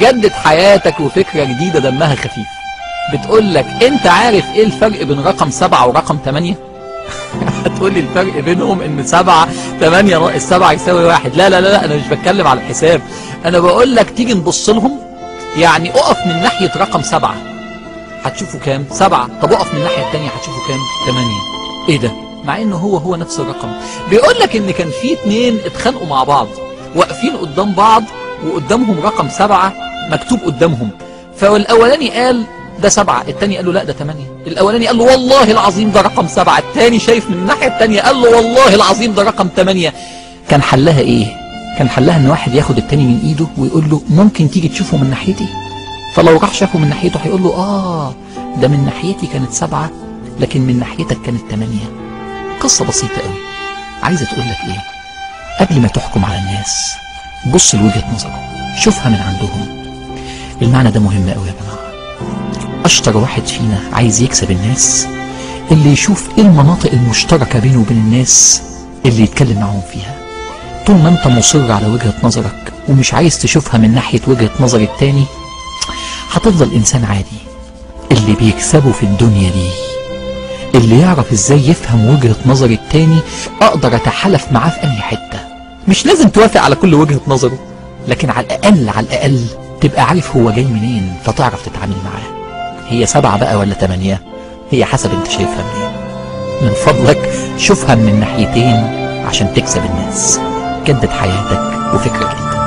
جدد حياتك وفكرة جديدة دمها خفيف. بتقول لك انت عارف إيه الفرق بين رقم سبعة ورقم تمانية؟ هتقول لي الفرق بينهم ان سبعة تمانية ناقص سبعة يساوي واحد. لا لا لا أنا مش بتكلم على الحساب. أنا بقول لك تيجي نبص لهم يعني اقف من ناحية رقم سبعة. هتشوفوا كام؟ سبعة. طب اقف من الناحية التانية هتشوفوا كام؟ تمانية. إيه ده؟ مع إنه هو هو نفس الرقم. بيقول لك إن كان في اتنين اتخانقوا مع بعض واقفين قدام بعض وقدامهم رقم سبعة مكتوب قدامهم. فالأولاني قال ده سبعة التاني قال له لا ده تمانية. الأولاني قال له والله العظيم ده رقم سبعة. التاني شايف من الناحية التانية قال له والله العظيم ده رقم تمانية. كان حلها إيه؟ كان حلها إن واحد ياخد التاني من إيده ويقول له ممكن تيجي تشوفه من ناحيتي؟ فلو راح شافه من ناحيته هيقول له آه ده من ناحيتي كانت سبعة لكن من ناحيتك كانت تمانية. قصة بسيطة قوي. عايزة تقول لك إيه؟ قبل ما تحكم على الناس بص لوجهة نظرهم. شوفها من عندهم. المعنى ده مهم قوي يا جماعة. أشطر واحد فينا عايز يكسب الناس اللي يشوف إيه المناطق المشتركة بينه وبين الناس اللي يتكلم معاهم فيها. طول ما أنت مصر على وجهة نظرك ومش عايز تشوفها من ناحية وجهة نظر التاني هتفضل إنسان عادي اللي بيكسبه في الدنيا دي. اللي يعرف إزاي يفهم وجهة نظر التاني أقدر أتحالف معاه في اي حتة. مش لازم توافق على كل وجهة نظره لكن على الأقل على الأقل تبقى عارف هو جاي منين فتعرف تتعامل معاه. هي سبعة بقى ولا تمانية؟ هي حسب أنت شايفها منين. من فضلك شوفها من الناحيتين عشان تكسب الناس. جدد حياتك وفكرة جديدة